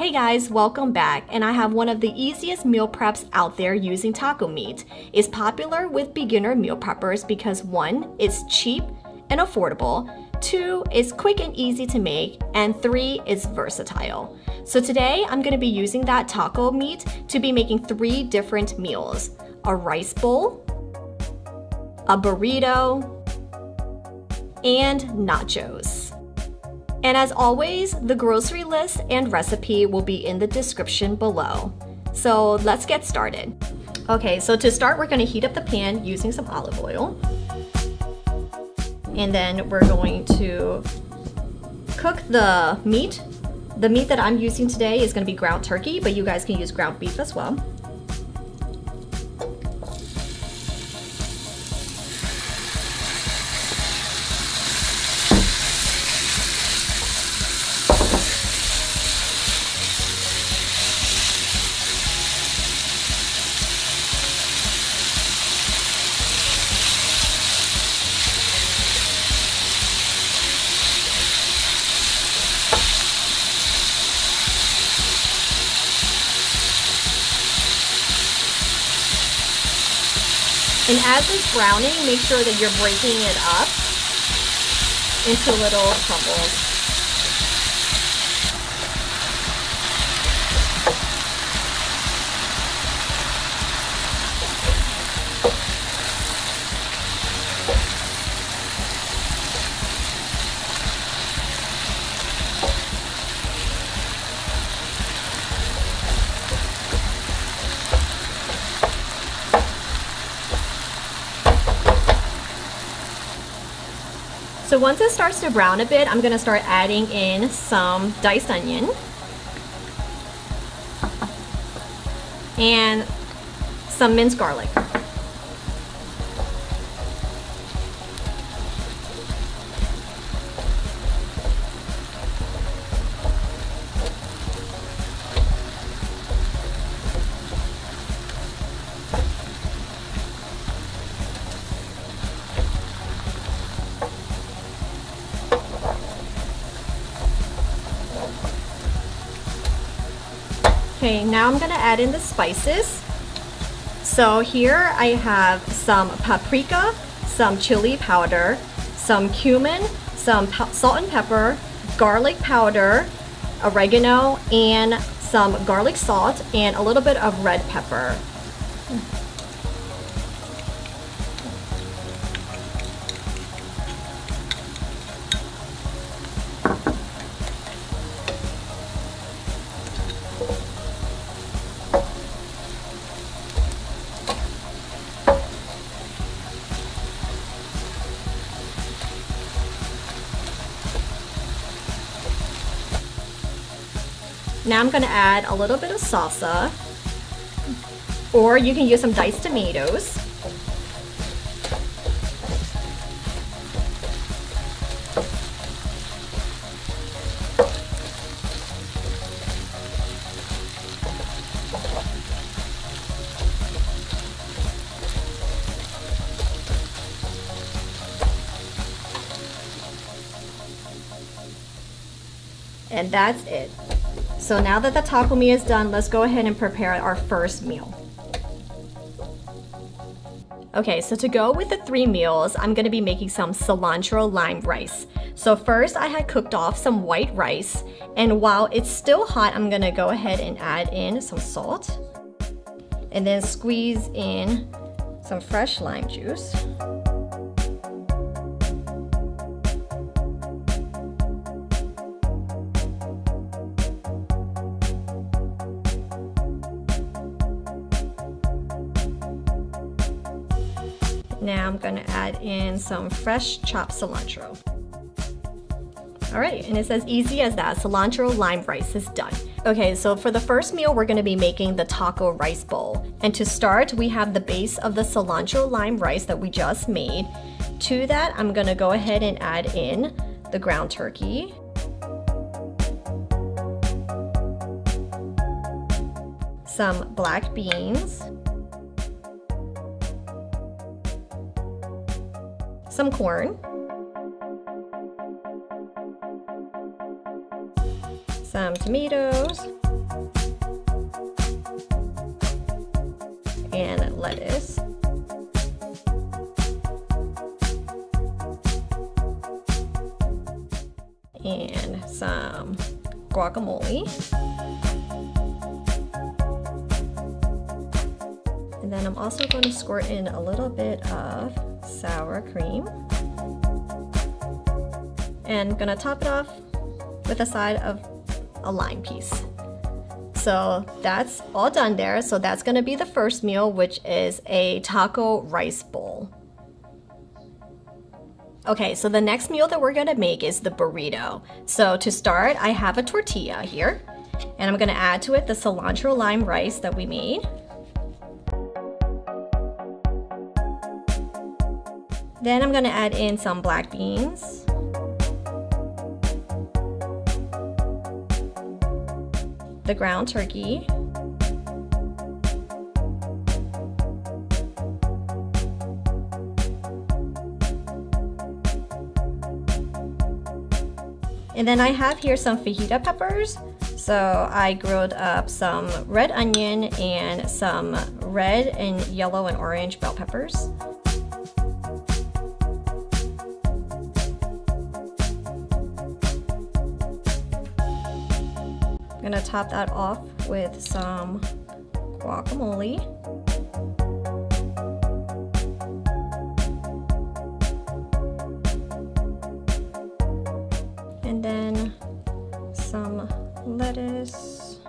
Hey guys, welcome back, and I have one of the easiest meal preps out there using taco meat. It's popular with beginner meal preppers because one, it's cheap and affordable, two, it's quick and easy to make, and three, it's versatile. So today I'm going to be using that taco meat to be making three different meals. A rice bowl, a burrito, and nachos. And as always, the grocery list and recipe will be in the description below. So let's get started. Okay, so to start, we're gonna heat up the pan using some olive oil. And then we're going to cook the meat. The meat that I'm using today is gonna be ground turkey, but you guys can use ground beef as well. And as it's browning, make sure that you're breaking it up into little crumbles. So once it starts to brown a bit, I'm gonna start adding in some diced onion. And some minced garlic. Okay, now I'm gonna add in the spices. So here I have some paprika, some chili powder, some cumin, some salt and pepper, garlic powder, oregano, and some garlic salt, and a little bit of red pepper. Now I'm gonna add a little bit of salsa, or you can use some diced tomatoes. And that's it. So now that the taco meat is done, let's go ahead and prepare our first meal. Okay, so to go with the three meals, I'm gonna be making some cilantro lime rice. So first I had cooked off some white rice, and while it's still hot, I'm gonna go ahead and add in some salt, and then squeeze in some fresh lime juice. Now I'm gonna add in some fresh chopped cilantro. All right, and it's as easy as that. Cilantro lime rice is done. Okay, so for the first meal, we're gonna be making the taco rice bowl. And to start, we have the base of the cilantro lime rice that we just made. To that, I'm gonna go ahead and add in the ground turkey. Some black beans. Some corn, some tomatoes, and lettuce. And some guacamole. And then I'm also going to squirt in a little bit of sour cream. And gonna top it off with a side of a lime piece. So that's all done there. So that's gonna be the first meal, which is a taco rice bowl. Okay, so the next meal that we're gonna make is the burrito. So to start, I have a tortilla here, and I'm gonna add to it the cilantro lime rice that we made. Then I'm gonna add in some black beans. The ground turkey. And then I have here some fajita peppers. So I grilled up some red onion and some red and yellow and orange bell peppers. Gonna top that off with some guacamole. And then some lettuce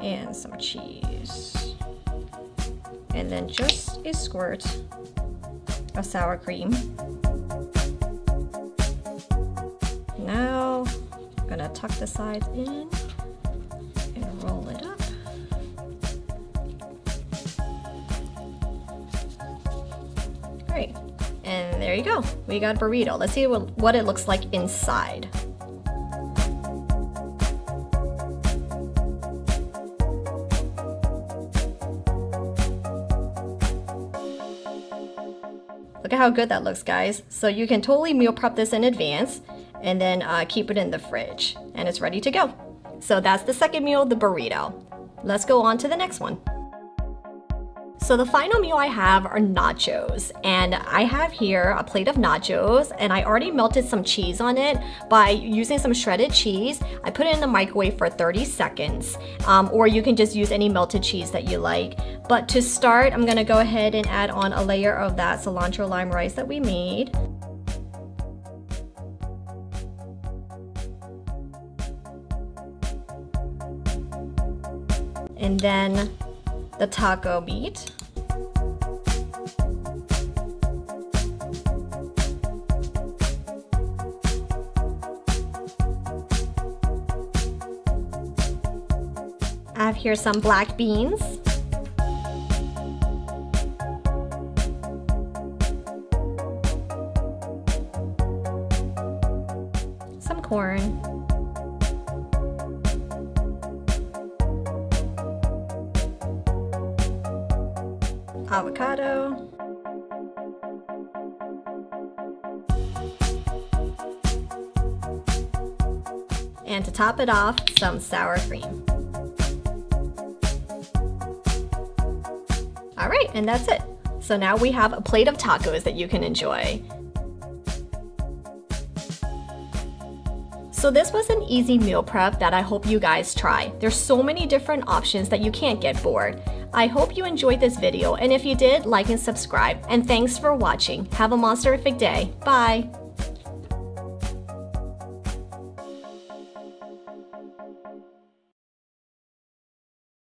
and some cheese. And then just a squirt of sour cream. Now gonna tuck the sides in and roll it up. Great. And there you go. We got burrito. Let's see what, what it looks like inside. Look at how good that looks, guys. So you can totally meal prep this in advance and then uh, keep it in the fridge and it's ready to go. So that's the second meal, the burrito. Let's go on to the next one. So the final meal I have are nachos and I have here a plate of nachos and I already melted some cheese on it by using some shredded cheese. I put it in the microwave for 30 seconds um, or you can just use any melted cheese that you like. But to start, I'm gonna go ahead and add on a layer of that cilantro lime rice that we made. And then the taco meat. I have here some black beans. Some corn. Avocado. And to top it off, some sour cream. All right, and that's it. So now we have a plate of tacos that you can enjoy. So this was an easy meal prep that I hope you guys try. There's so many different options that you can't get bored. I hope you enjoyed this video and if you did, like and subscribe. And thanks for watching. Have a monsterific day. Bye!